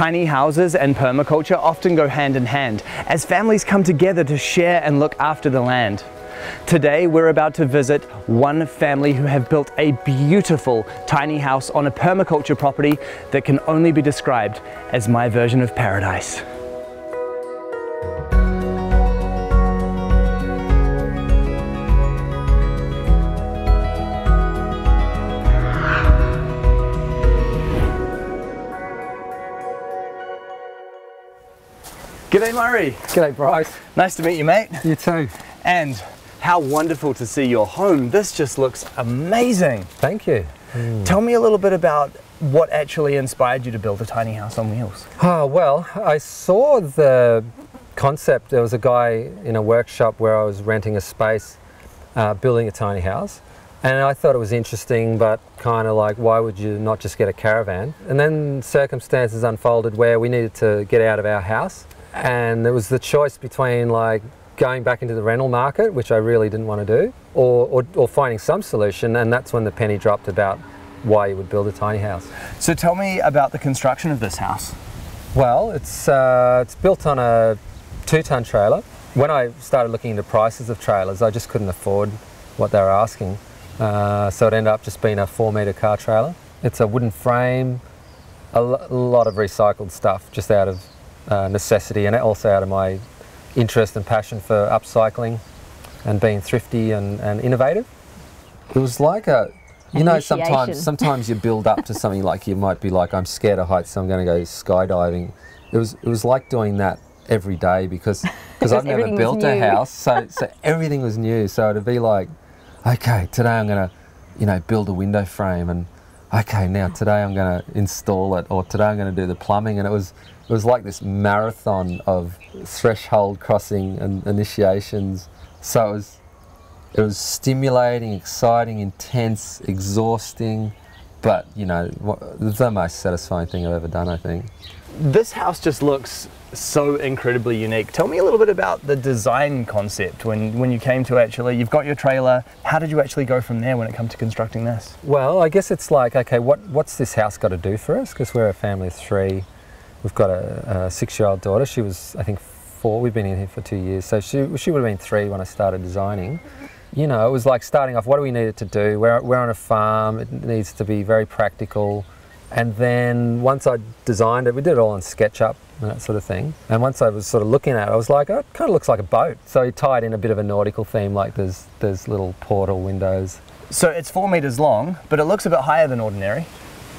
Tiny houses and permaculture often go hand in hand as families come together to share and look after the land. Today we're about to visit one family who have built a beautiful tiny house on a permaculture property that can only be described as my version of paradise. G'day Murray. G'day Bryce. Nice to meet you mate. You too. And how wonderful to see your home. This just looks amazing. Thank you. Mm. Tell me a little bit about what actually inspired you to build a tiny house on wheels. Oh, well, I saw the concept. There was a guy in a workshop where I was renting a space, uh, building a tiny house. And I thought it was interesting, but kind of like, why would you not just get a caravan? And then circumstances unfolded where we needed to get out of our house and there was the choice between like going back into the rental market, which I really didn't want to do, or, or, or, finding some solution, and that's when the penny dropped about why you would build a tiny house. So tell me about the construction of this house. Well, it's, uh, it's built on a two-ton trailer. When I started looking into prices of trailers, I just couldn't afford what they were asking. Uh, so it ended up just being a four metre car trailer. It's a wooden frame, a lot of recycled stuff just out of uh, necessity and also out of my interest and passion for upcycling and being thrifty and, and innovative. It was like a, you know, sometimes sometimes you build up to something like you might be like, I'm scared of heights, so I'm going to go skydiving. It was it was like doing that every day because because I've never built a house, so so everything was new. So it'd be like, okay, today I'm going to, you know, build a window frame and okay, now today I'm going to install it or today I'm going to do the plumbing and it was it was like this marathon of threshold crossing and initiations. So it was, it was stimulating, exciting, intense, exhausting, but you know, the most satisfying thing I've ever done, I think. This house just looks so incredibly unique. Tell me a little bit about the design concept when, when you came to actually, you've got your trailer, how did you actually go from there when it comes to constructing this? Well, I guess it's like, okay, what, what's this house got to do for us? Because we're a family of three. We've got a, a six-year-old daughter. She was, I think, four. We've been in here for two years, so she she would have been three when I started designing. You know, it was like starting off. What do we need it to do? We're we're on a farm. It needs to be very practical. And then once I designed it, we did it all on SketchUp and that sort of thing. And once I was sort of looking at it, I was like, oh, it kind of looks like a boat. So he tied in a bit of a nautical theme, like there's there's little portal windows. So it's four meters long, but it looks a bit higher than ordinary.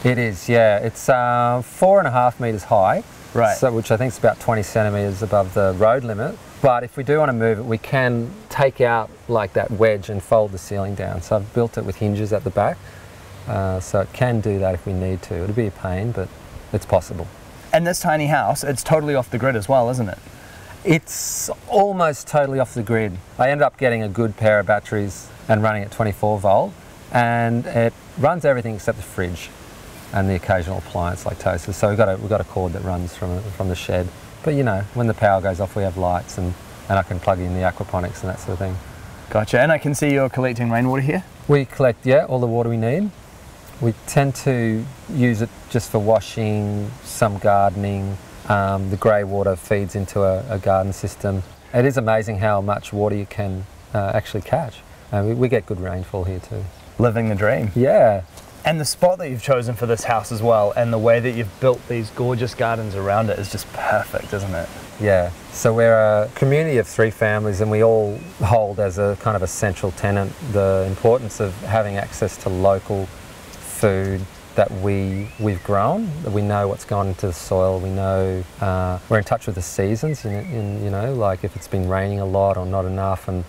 It is, yeah. It's uh, four and a half metres high, right? So, which I think is about 20 centimetres above the road limit. But if we do want to move it, we can take out like that wedge and fold the ceiling down. So I've built it with hinges at the back, uh, so it can do that if we need to. It'll be a pain, but it's possible. And this tiny house, it's totally off the grid as well, isn't it? It's almost totally off the grid. I ended up getting a good pair of batteries and running at 24 volt, and it runs everything except the fridge and the occasional appliance like toasters. So we've got a, we've got a cord that runs from, from the shed. But you know, when the power goes off, we have lights and, and I can plug in the aquaponics and that sort of thing. Gotcha. And I can see you're collecting rainwater here? We collect, yeah, all the water we need. We tend to use it just for washing, some gardening. Um, the grey water feeds into a, a, garden system. It is amazing how much water you can uh, actually catch. Uh, we, we get good rainfall here too. Living the dream. Yeah. And the spot that you've chosen for this house as well, and the way that you've built these gorgeous gardens around it is just perfect, isn't it? Yeah. So we're a community of three families, and we all hold as a kind of a central tenant the importance of having access to local food that we we've grown. We know what's gone into the soil. We know uh, we're in touch with the seasons. In, in, you know, like if it's been raining a lot or not enough, and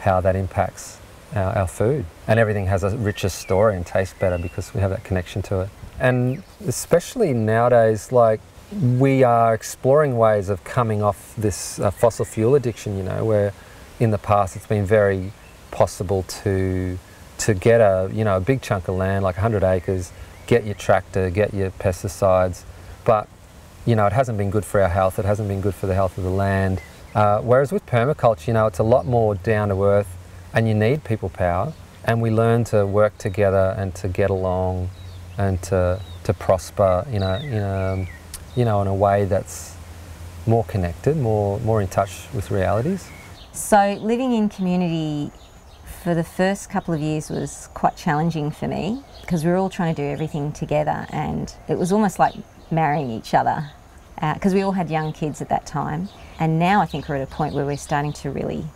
how that impacts our, our food. And everything has a richer story and tastes better because we have that connection to it. And especially nowadays, like we are exploring ways of coming off this uh, fossil fuel addiction, you know, where in the past it's been very possible to to get a you know a big chunk of land like 100 acres get your tractor get your pesticides but you know it hasn't been good for our health it hasn't been good for the health of the land uh, whereas with permaculture you know it's a lot more down to earth and you need people power. And we learn to work together and to get along and to, to prosper in a, in a you know, in a way that's more connected, more more in touch with realities. So living in community for the first couple of years was quite challenging for me because we were all trying to do everything together and it was almost like marrying each other uh, because we all had young kids at that time. And now I think we're at a point where we're starting to really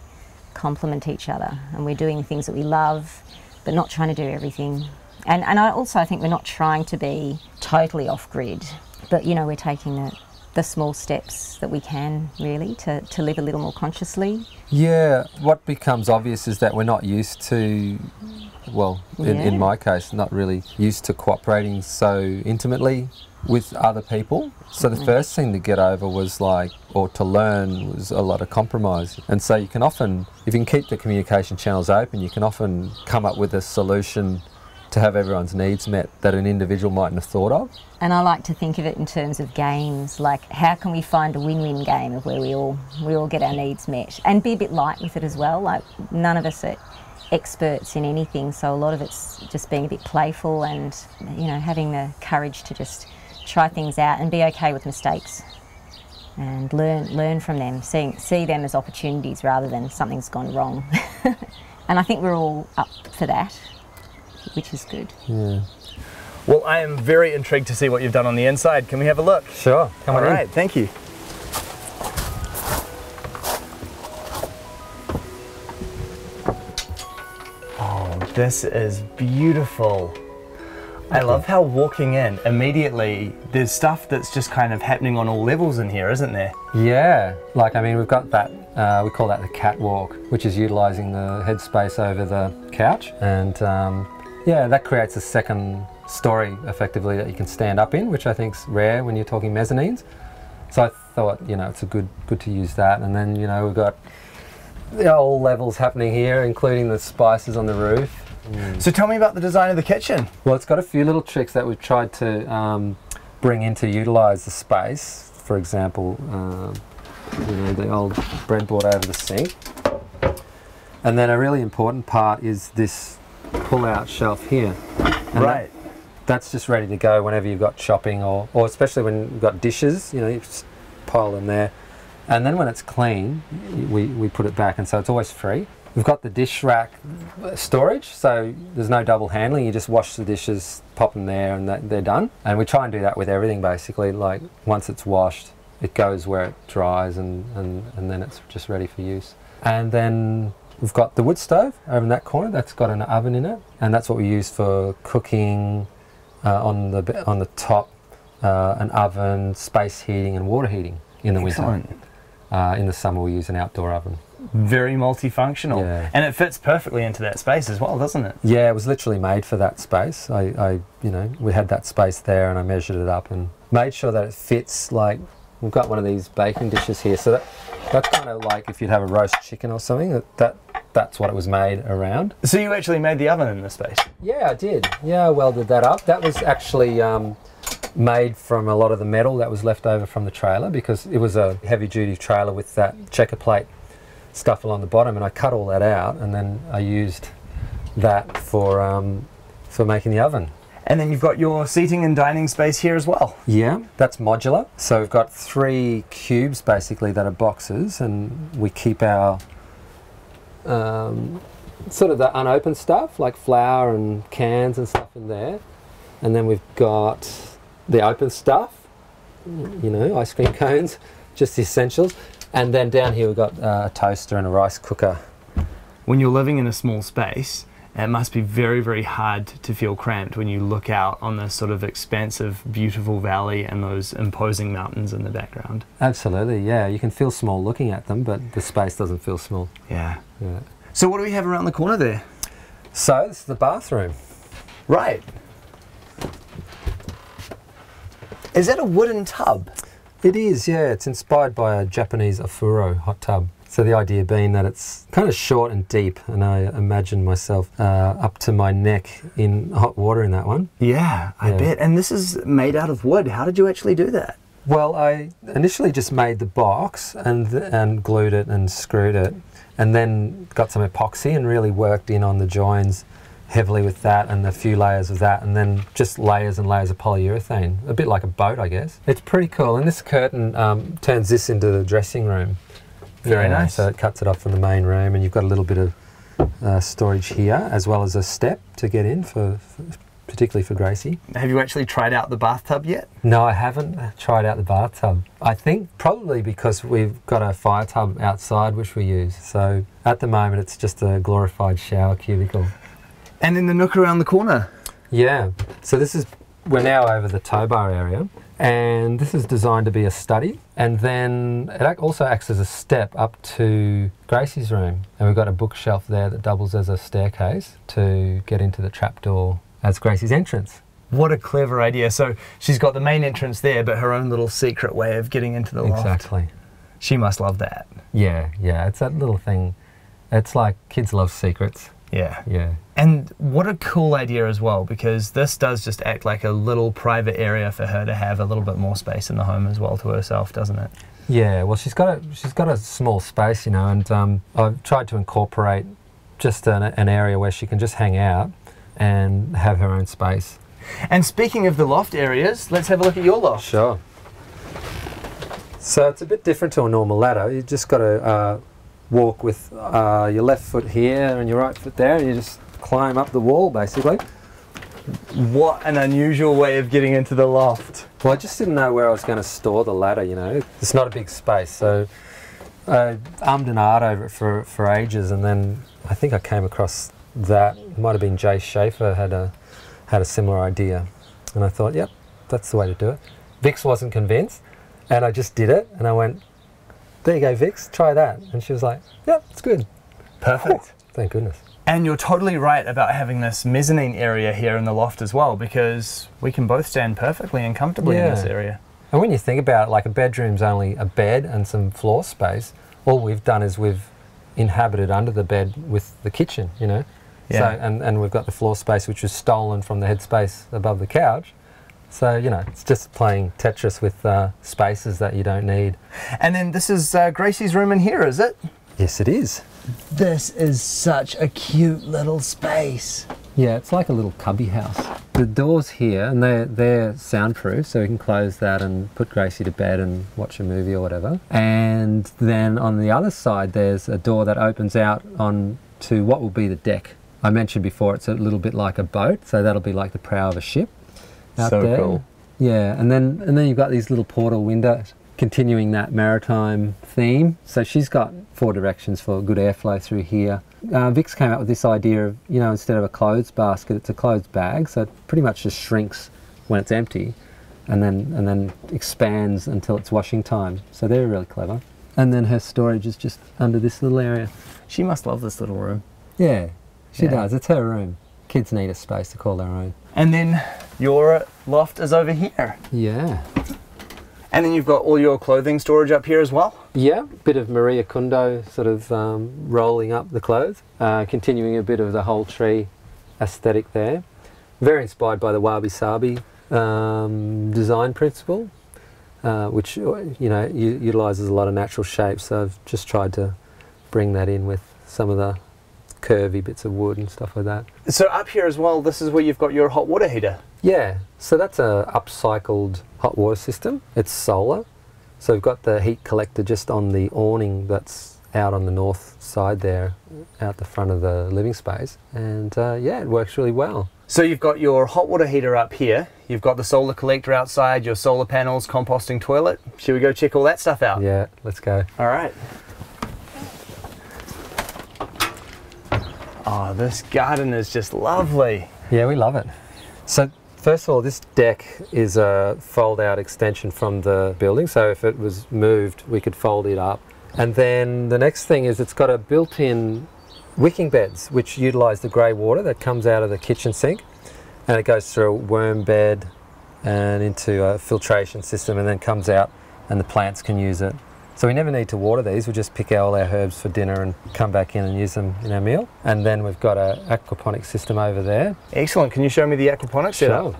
complement each other and we're doing things that we love but not trying to do everything. And, and I also I think we're not trying to be totally off grid, but you know, we're taking the, the small steps that we can really to, to live a little more consciously. Yeah, what becomes obvious is that we're not used to, well, in, Yeah. in my case, not really used to cooperating so intimately with other people. So the mm-hmm. first thing to get over was like, or to learn was a lot of compromise. And so you can often, if you can keep the communication channels open, you can often come up with a solution to have everyone's needs met that an individual mightn't have thought of. And I like to think of it in terms of games, like how can we find a win-win game of where we all we all get our needs met, and be a bit light with it as well. Like none of us are experts in anything, so a lot of it's just being a bit playful and you know having the courage to just try things out and be okay with mistakes and learn learn from them, seeing see them as opportunities rather than something's gone wrong. and I think we're all up for that, which is good. Yeah. Well, I am very intrigued to see what you've done on the inside. Can we have a look? Sure, come All on in. right, thank you. Oh, this is beautiful. I love how walking in immediately there's stuff that's just kind of happening on all levels in here, isn't there? Yeah, like I mean, we've got that. Uh, we call that the catwalk, which is utilising the headspace over the couch, and um, yeah, that creates a second story effectively that you can stand up in, which I think's rare when you're talking mezzanines. So I thought, you know, it's a good good to use that, and then you know we've got the all levels happening here, including the spices on the roof. So tell me about the design of the kitchen. Well, it's got a few little tricks that we've tried to um, bring in to utilise the space. For example, um, you know, the old breadboard over the sink. And then a really important part is this pull-out shelf here. And that- right. that's just ready to go whenever you've got shopping or, or especially when you've got dishes, you know, you just pile them there. And then when it's clean, we, we put it back, and so it's always free. We've got the dish rack uh, storage, so there's no double handling. You just wash the dishes, pop them there, and that, they're done. And we try and do that with everything basically. Like once it's washed, it goes where it dries, and, and, and then it's just ready for use. And then we've got the wood stove over in that corner. That's got an oven in it, and that's what we use for cooking. Uh, on the on the top, uh, an oven, space heating, and water heating in the winter. Uh, in the summer, we use an outdoor oven. Very multifunctional. Yeah. And it fits perfectly into that space as well, doesn't it? Yeah, it was literally made for that space. I, I, you know, we had that space there, and I measured it up and made sure that it fits. Like we've got one of these baking dishes here, so that that's kind of like if you'd have a roast chicken or something. That, that that's what it was made around. So you actually made the oven in this space. Yeah, I did. Yeah, I welded that up. That was actually um, made from a lot of the metal that was left over from the trailer because it was a heavy duty trailer with that checker plate stuff along the bottom, and I cut all that out, and then I used that for um, for making the oven. And then you've got your seating and dining space here as well. Yeah, that's modular. So we've got three cubes basically that are boxes, and we keep our um, sort of the unopened stuff like flour and cans and stuff in there. And then we've got the open stuff, you know, ice cream cones, just the essentials. And then down here we've got uh, a toaster and a rice cooker. When you're living in a small space, it must be very, very hard to feel cramped when you look out on this sort of expansive, beautiful valley and those imposing mountains in the background. Absolutely, yeah. You can feel small looking at them, but the space doesn't feel small. Yeah. Yeah. So what do we have around the corner there? So this is the bathroom. Right. Is that a wooden tub? It is, yeah. It's inspired by a Japanese ofuro hot tub. So the idea being that it's kind of short and deep, and I imagine myself uh, up to my neck in hot water in that one. Yeah, I Yeah. bet. And this is made out of wood. How did you actually do that? Well, I initially just made the box and and glued it and screwed it, and then got some epoxy and really worked in on the joins heavily with that and a few layers of that and then just layers and layers of polyurethane a bit like a boat i guess it's pretty cool and this curtain um, turns this into the dressing room Very nice. so it cuts it off from the main room and you've got a little bit of uh, storage here as well as a step to get in for, for particularly for gracie Have you actually tried out the bathtub yet? no i haven't tried out the bathtub i think probably because we've got a fire tub outside which we use so at the moment it's just a glorified shower cubicle And in the nook around the corner. Yeah. So this is we're now over the tow bar area, and this is designed to be a study, and then it also acts as a step up to Gracie's room, and we've got a bookshelf there that doubles as a staircase to get into the trapdoor as Gracie's entrance. What a clever idea. So she's got the main entrance there, but her own little secret way of getting into the loft. Exactly. She must love that. Yeah, yeah. It's that little thing. It's like kids love secrets. Yeah. Yeah. And what a cool idea as well, because this does just act like a little private area for her to have a little bit more space in the home as well to herself, doesn't it? Yeah, well, she's got a she's got a small space, you know, and um, I've tried to incorporate just an, an area where she can just hang out and have her own space. And speaking of the loft areas, let's have a look at your loft. Sure. So it's a bit different to a normal ladder. You just got to uh, walk with uh, your left foot here and your right foot there, and you just climb up the wall, basically. What an unusual way of getting into the loft. Well, I just didn't know where I was going to store the ladder, you know. It's not a big space, so I ummed and ahed over it for, for ages, and then I think I came across that. It might have been Jay Shafer had a, had a similar idea. And I thought, yep, that's the way to do it. Vix wasn't convinced, and I just did it, and I went, there you go, Vix, try that. And she was like, yep, it's good. Perfect. Thank goodness. And you're totally right about having this mezzanine area here in the loft as well, because we can both stand perfectly and comfortably in this area. And when you think about it, like a bedroom's only a bed and some floor space, all we've done is we've inhabited under the bed with the kitchen, you know. Yeah. So and, and we've got the floor space which was stolen from the headspace above the couch. So, you know, it's just playing Tetris with uh, spaces that you don't need. And then this is uh, Gracie's room in here, is it? Yes, it is. This is such a cute little space. Yeah, it's like a little cubby house. The doors here, and they're, they're soundproof, so we can close that and put Gracie to bed and watch a movie or whatever. And then on the other side, there's a door that opens out on to what will be the deck. I mentioned before it's a little bit like a boat, so that'll be like the prow of a ship out So there. cool. Yeah, and then and then you've got these little portal windows, continuing that maritime theme. So she's got four directions for good airflow through here. Uh, Vix came up with this idea of you know instead of a clothes basket, it's a clothes bag. So it pretty much just shrinks when it's empty, and then and then expands until it's washing time. So they're really clever. And then her storage is just under this little area. She must love this little room. Yeah, she Yeah. does. It's her room. Kids need a space to call their own. And then your loft is over here. Yeah. And then you've got all your clothing storage up here as well. Yeah, bit of Marie Kondo sort of um, rolling up the clothes, uh, continuing a bit of the whole tree aesthetic there. Very inspired by the Wabi Sabi um, design principle, uh, which uh, you know utilizes a lot of natural shapes. So I've just tried to bring that in with some of the curvy bits of wood and stuff like that. So up here as well, this is where you've got your hot water heater. Yeah, so that's a upcycled hot water system. It's solar. So we've got the heat collector just on the awning that's out on the north side there, out the front of the living space. And uh, yeah, it works really well. So you've got your hot water heater up here. You've got the solar collector outside, your solar panels, composting toilet. Should we go check all that stuff out? Yeah, let's go. All right. Oh, this garden is just lovely. Yeah, we love it. So first of all, this deck is a fold-out extension from the building. So if it was moved, we could fold it up. And then the next thing is it's got a built-in wicking beds, which utilise the grey water that comes out of the kitchen sink, and it goes through a worm bed and into a filtration system, and then comes out, and the plants can use it. So we never need to water these. We just pick all our herbs for dinner and come back in and use them in our meal. And then we've got a aquaponic system over there Excellent. Can you show me the aquaponics setup?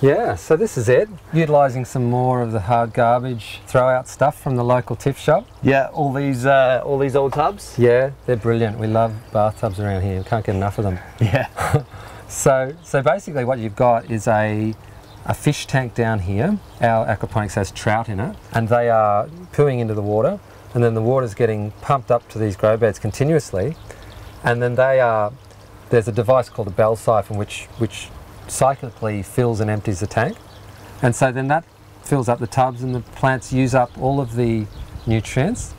Yeah, so this is it. Utilising some more of the hard garbage throw-out stuff from the local tip shop. Yeah, all these uh, all these old tubs. Yeah, they're brilliant. We love bathtubs around here. Can't get enough of them. Yeah. So, so basically, what you've got is a a fish tank down here. Our aquaponics has trout in it, and they are pooing into the water, and then the water is getting pumped up to these grow beds continuously, and then they are. There's a device called a bell siphon which which cyclically fills and empties the tank, and so then that fills up the tubs, and the plants use up all of the nutrients,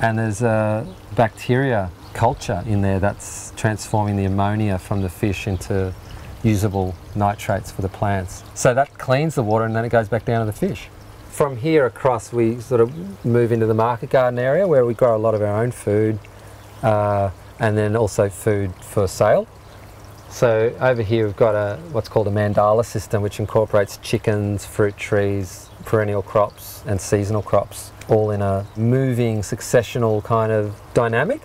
and there's a bacteria culture in there that's transforming the ammonia from the fish into usable nitrates for the plants. So that cleans the water and then it goes back down to the fish. From here across, we sort of move into the market garden area where we grow a lot of our own food uh, and then also food for sale. So over here we've got a what's called a mandala system which incorporates chickens, fruit trees, perennial crops and seasonal crops all in a moving successional kind of dynamic.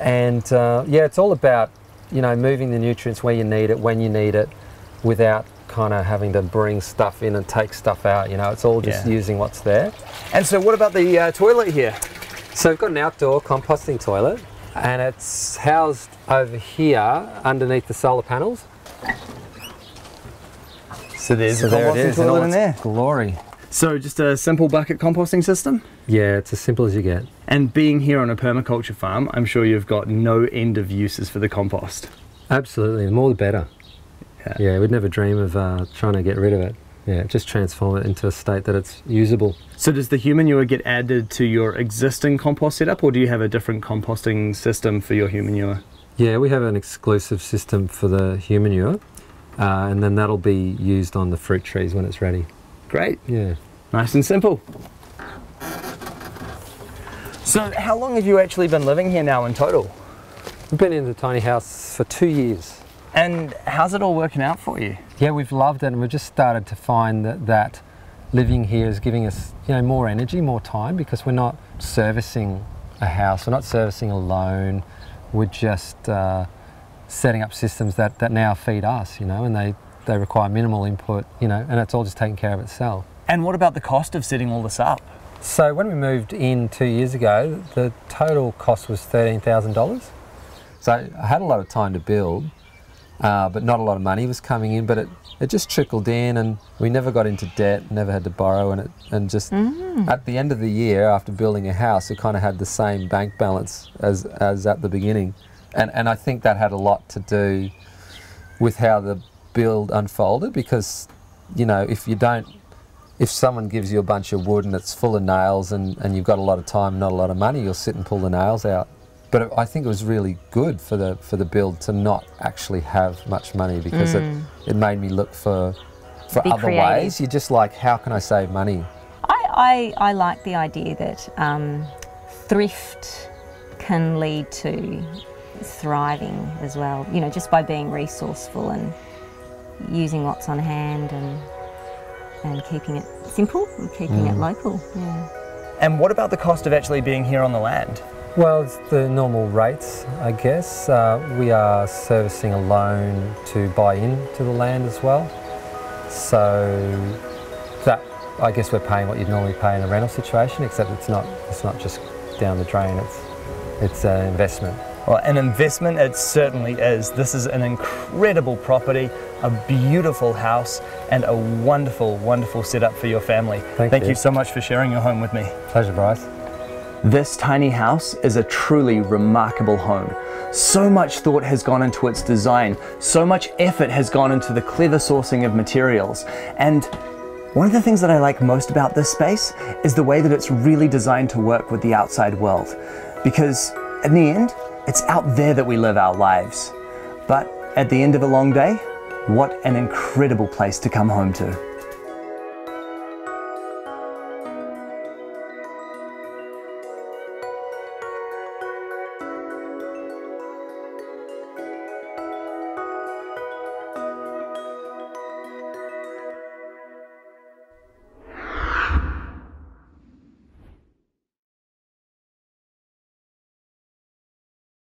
And uh, yeah, it's all about you know moving the nutrients where you need it, when you need it, without kind of having to bring stuff in and take stuff out. You know, it's all just Yeah. using what's there. And so, what about the uh, toilet here? So we've got an outdoor composting toilet, and it's housed over here underneath the solar panels. So there's so a there it composting is in toilet in there. glory. So just a simple bucket composting system. Yeah, it's as simple as you get. And being here on a permaculture farm, I'm sure you've got no end of uses for the compost. Absolutely, the more the better. Yeah. Yeah, we'd never dream of uh, trying to get rid of it. Yeah, just transform it into a state that it's usable. So does the human manure get added to your existing compost setup, or do you have a different composting system for your human manure? Yeah, we have an exclusive system for the human manure, uh, and then that'll be used on the fruit trees when it's ready. Great, Yeah. nice and simple. So how long have you actually been living here now in total? We've been in the tiny house for two years. And how's it all working out for you? Yeah, we've loved it, and we've just started to find that, that living here is giving us, you know, more energy, more time, because we're not servicing a house, we're not servicing a loan, we're just uh, setting up systems that, that now feed us, you know, and they, they require minimal input, you know, and it's all just taken care of itself. And what about the cost of setting all this up? So when we moved in two years ago, the total cost was thirteen thousand dollars. So I had a lot of time to build, uh, but not a lot of money was coming in. But it, it just trickled in, and we never got into debt, never had to borrow, and it and just at the end of the year after building a house, it kind of had the same bank balance as as at the beginning, and and I think that had a lot to do with how the build unfolded because you know if you don't if someone gives you a bunch of wood and it's full of nails and, and you've got a lot of time, not a lot of money, you'll sit and pull the nails out. But I think it was really good for the for the build to not actually have much money because it, it made me look for for Be other creative. ways. You're just like, how can I save money? I, I, I like the idea that um, thrift can lead to thriving as well, you know, just by being resourceful and using what's on hand and, and keeping it simple and keeping it local. Yeah. And what about the cost of actually being here on the land? Well, it's the normal rates, I guess. Uh, we are servicing a loan to buy into the land as well. So that I guess we're paying what you'd normally pay in a rental situation, except it's not it's not just down the drain. It's it's an investment. Well, an investment it certainly is. This is an incredible property, a beautiful house, and a wonderful, wonderful setup for your family. Thank you you. so much for sharing your home with me. Pleasure, Bryce. This tiny house is a truly remarkable home. So much thought has gone into its design, so much effort has gone into the clever sourcing of materials, and one of the things that I like most about this space is the way that it's really designed to work with the outside world. Because in the end, it's out there that we live our lives. But at the end of a long day, what an incredible place to come home to.